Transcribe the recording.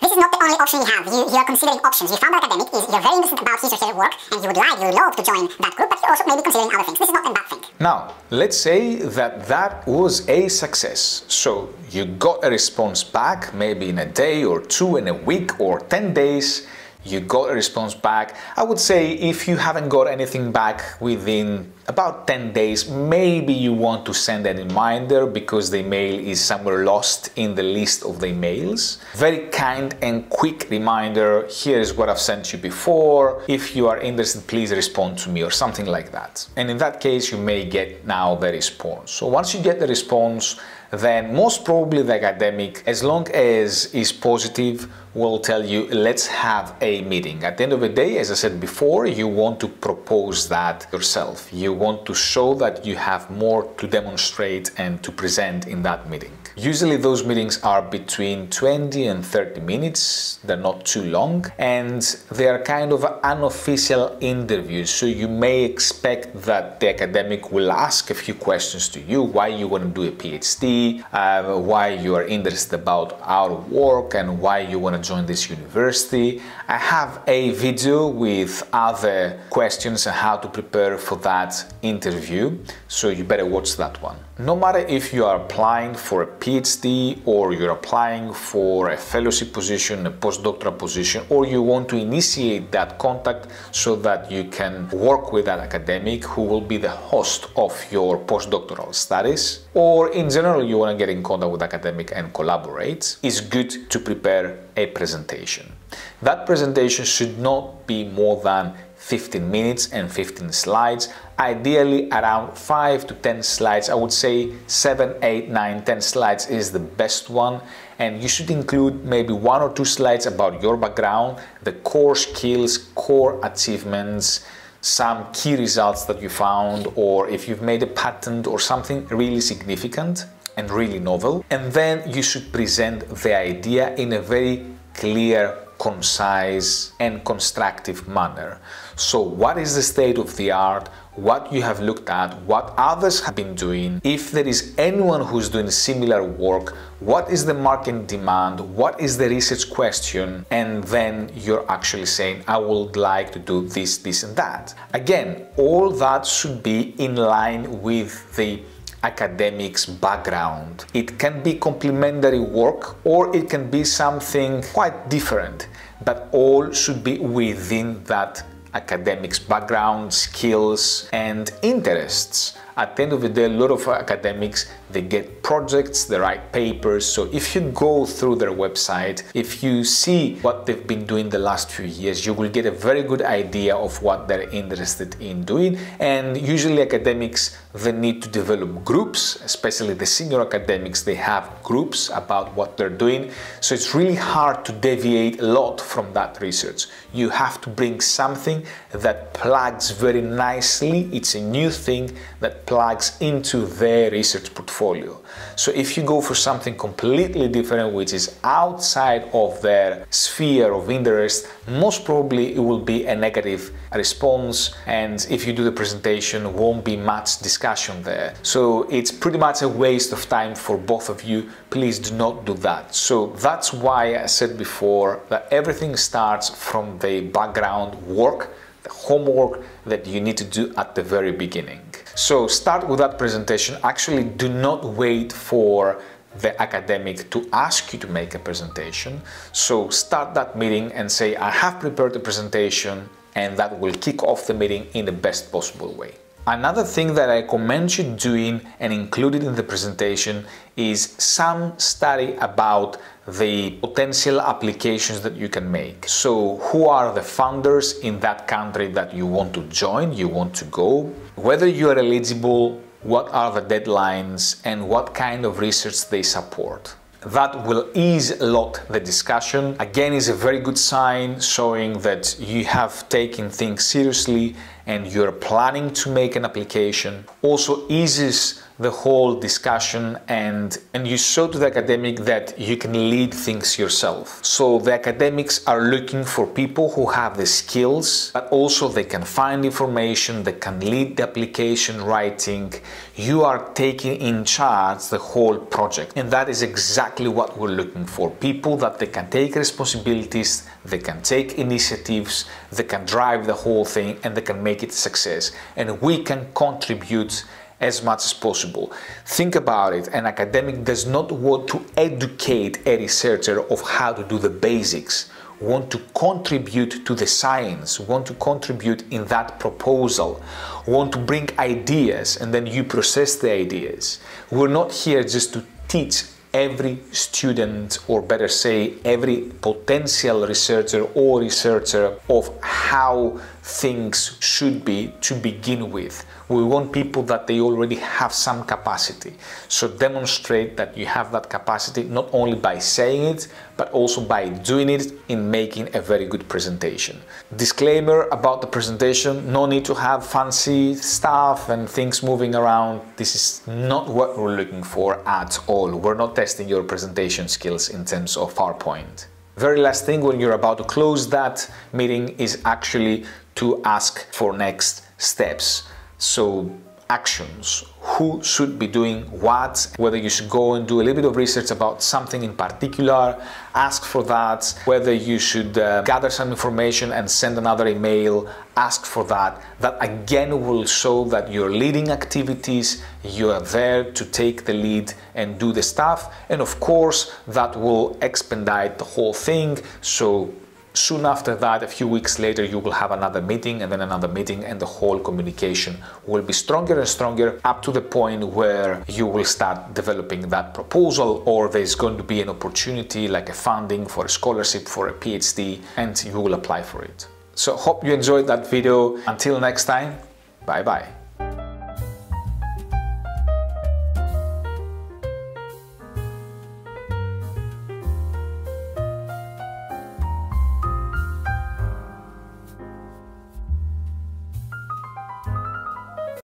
this is not the only option you have. You, you are considering options. You found an academic, is you're very interested about research work, and you would like, you would love to join that group, but you're also maybe considering other things. This is not a bad thing. Now, let's say that that was a success. So you got a response back, maybe in a day or two, in a week or 10 days you got a response back. I would say if you haven't got anything back within about 10 days, maybe you want to send a reminder because the email is somewhere lost in the list of the emails. Very kind and quick reminder, here is what I've sent you before. If you are interested, please respond to me or something like that. And in that case, you may get now the response. So once you get the response, then most probably the academic, as long as is positive, will tell you let's have a meeting. At the end of the day, as I said before, you want to propose that yourself. You want to show that you have more to demonstrate and to present in that meeting. Usually those meetings are between 20 and 30 minutes, they're not too long, and they are kind of unofficial interviews. So you may expect that the academic will ask a few questions to you, why you want to do a PhD, uh, why you are interested about our work, and why you want to join this university. I have a video with other questions and how to prepare for that interview, so you better watch that one. No matter if you are applying for a PhD or you're applying for a fellowship position, a postdoctoral position, or you want to initiate that contact so that you can work with that academic who will be the host of your postdoctoral studies, or in general you want to get in contact with academic and collaborate, it's good to prepare a presentation. That presentation should not be more than 15 minutes and 15 slides ideally around 5 to 10 slides. I would say 7 8 9 10 slides is the best one. And you should include maybe one or two slides about your background the core skills core achievements some key results that you found or if you've made a patent or something really significant and really novel. And then you should present the idea in a very clear concise and constructive manner. So what is the state of the art? What you have looked at, what others have been doing, if there is anyone who's doing similar work, what is the market demand, what is the research question, and then you're actually saying, I would like to do this, this, and that. Again, all that should be in line with the academics background. It can be complementary work or it can be something quite different, but all should be within that academics background, skills, and interests at the end of the day, a lot of academics, they get projects, they write papers. So if you go through their website, if you see what they've been doing the last few years, you will get a very good idea of what they're interested in doing. And usually academics, they need to develop groups, especially the senior academics, they have groups about what they're doing. So it's really hard to deviate a lot from that research. You have to bring something that plugs very nicely. It's a new thing that plugs into their research portfolio. So if you go for something completely different, which is outside of their sphere of interest, most probably it will be a negative response. And if you do the presentation, won't be much discussion there. So it's pretty much a waste of time for both of you. Please do not do that. So that's why I said before that everything starts from the background work the homework that you need to do at the very beginning. So start with that presentation. Actually, do not wait for the academic to ask you to make a presentation. So start that meeting and say, I have prepared a presentation and that will kick off the meeting in the best possible way. Another thing that I recommend you doing and included in the presentation is some study about the potential applications that you can make. So who are the founders in that country that you want to join, you want to go, whether you are eligible, what are the deadlines and what kind of research they support. That will ease a lot the discussion. Again, is a very good sign showing that you have taken things seriously and you're planning to make an application. Also eases the whole discussion and, and you show to the academic that you can lead things yourself. So the academics are looking for people who have the skills, but also they can find information, they can lead the application writing. You are taking in charge the whole project. And that is exactly what we're looking for. People that they can take responsibilities, they can take initiatives, they can drive the whole thing and they can make it a success. And we can contribute as much as possible. Think about it, an academic does not want to educate a researcher of how to do the basics, want to contribute to the science, want to contribute in that proposal, want to bring ideas and then you process the ideas. We're not here just to teach every student, or better say, every potential researcher or researcher of how things should be to begin with. We want people that they already have some capacity. So demonstrate that you have that capacity not only by saying it, but also by doing it in making a very good presentation. Disclaimer about the presentation, no need to have fancy stuff and things moving around. This is not what we're looking for at all. We're not testing your presentation skills in terms of PowerPoint. Very last thing when you're about to close that meeting is actually to ask for next steps. So actions, who should be doing what, whether you should go and do a little bit of research about something in particular, ask for that, whether you should uh, gather some information and send another email, ask for that. That again will show that you're leading activities, you are there to take the lead and do the stuff, and of course that will expedite the whole thing. So Soon after that, a few weeks later, you will have another meeting and then another meeting, and the whole communication will be stronger and stronger up to the point where you will start developing that proposal, or there's going to be an opportunity like a funding for a scholarship for a PhD, and you will apply for it. So, hope you enjoyed that video. Until next time, bye bye.